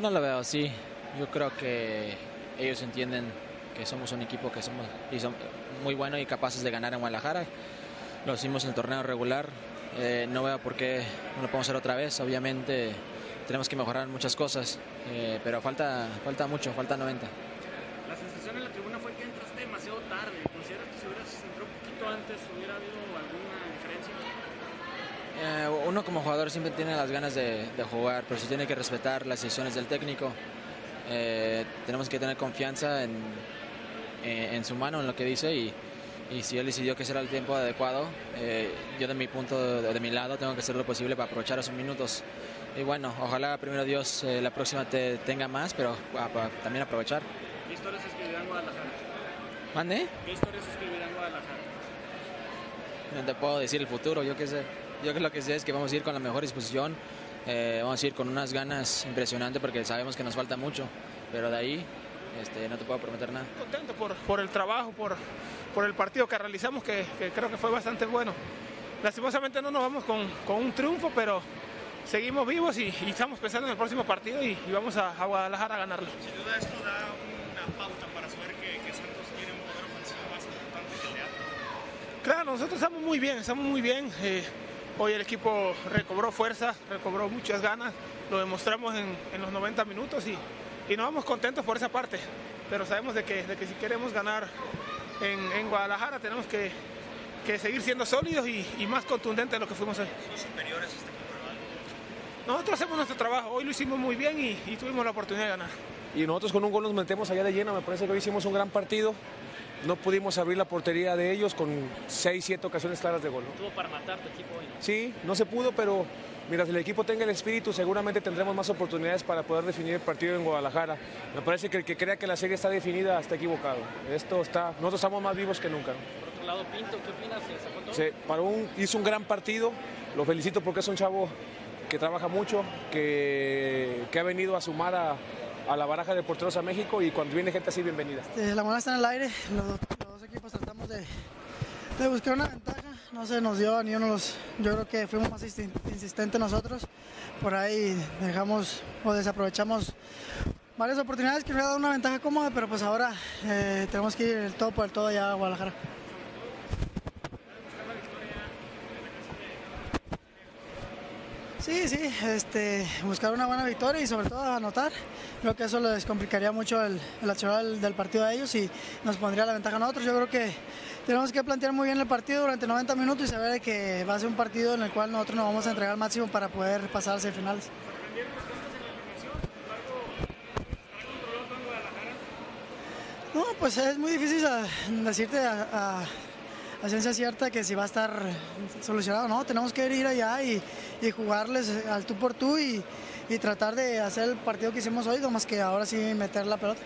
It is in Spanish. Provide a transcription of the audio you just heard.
No lo veo así. Yo creo que ellos entienden que somos un equipo que somos y son muy bueno y capaces de ganar en Guadalajara. Lo hicimos en el torneo regular. Eh, no veo por qué no lo podemos hacer otra vez. Obviamente tenemos que mejorar muchas cosas, eh, pero falta, falta mucho, falta 90. La sensación en la tribuna fue que entraste demasiado tarde. ¿Consideras que si un poquito antes hubiera habido alguna diferencia? Eh, uno como jugador siempre tiene las ganas de, de, jugar, pero se tiene que respetar las decisiones del técnico. Eh, tenemos que tener confianza en, en, en, su mano, en lo que dice y, y si él decidió que ese era el tiempo adecuado, eh, yo de mi punto, de, de, mi lado, tengo que hacer lo posible para aprovechar esos minutos. Y bueno, ojalá primero Dios eh, la próxima te tenga más, pero ah, también aprovechar. ¿Qué historias escribirá en Guadalajara? ¿Mande? ¿Qué historias escribirá en Guadalajara? No te puedo decir el futuro, yo qué sé. Yo que lo que sé es que vamos a ir con la mejor disposición, eh, vamos a ir con unas ganas impresionantes porque sabemos que nos falta mucho, pero de ahí este, no te puedo prometer nada. Contento por, por el trabajo, por, por el partido que realizamos, que, que, creo que fue bastante bueno. Lastimosamente no nos vamos con, con un triunfo, pero seguimos vivos y, y, estamos pensando en el próximo partido y, y vamos a, a, Guadalajara a ganarlo. Sin duda esto da una pauta para saber que, que Santos tiene un poder ofensivo más importante que el de Claro, nosotros estamos muy bien, estamos muy bien. Eh, hoy el equipo recobró fuerza, recobró muchas ganas, lo demostramos en, en los 90 minutos y, y, nos vamos contentos por esa parte. Pero sabemos de que, de que si queremos ganar en, en Guadalajara tenemos que, que, seguir siendo sólidos y, y, más contundentes de lo que fuimos hoy. ¿Son superiores a este? Nosotros hacemos nuestro trabajo, hoy lo hicimos muy bien y, y tuvimos la oportunidad de ganar. Y nosotros con un gol nos metemos allá de lleno, me parece que hoy hicimos un gran partido. No pudimos abrir la portería de ellos con 6, 7 ocasiones claras de gol. ¿no? Tuvo para matar tu equipo hoy. Sí, no se pudo, pero mientras el equipo tenga el espíritu, seguramente tendremos más oportunidades para poder definir el partido en Guadalajara. Me parece que el que crea que la serie está definida está equivocado. Esto está, nosotros estamos más vivos que nunca. ¿no? Por otro lado, Pinto, ¿qué opinas? ¿Se? Sí, para un, hizo un gran partido, lo felicito porque es un chavo que trabaja mucho, que, que ha venido a sumar a, a la baraja de porteros a México y cuando viene gente así, bienvenida. Eh, la moneda está en el aire, los, dos equipos tratamos de, buscar una ventaja, no se nos dio ni uno los, yo creo que fuimos más insistentes nosotros, por ahí dejamos o desaprovechamos varias oportunidades que nos dado una ventaja cómoda, pero pues ahora eh, tenemos que ir el todo por el todo allá a Guadalajara. Sí, sí, este, buscar una buena victoria y sobre todo anotar. Creo que eso les complicaría mucho el, el del, partido a ellos y nos pondría la ventaja a nosotros. Yo creo que tenemos que plantear muy bien el partido durante 90 minutos y saber que va a ser un partido en el cual nosotros nos vamos a entregar al máximo para poder pasar a semifinales. No, pues es muy difícil decirte a a ciencia cierta que si va a estar solucionado no, tenemos que ir allá y, jugarles al tú por tú y, y, tratar de hacer el partido que hicimos hoy, más que ahora sí meter la pelota.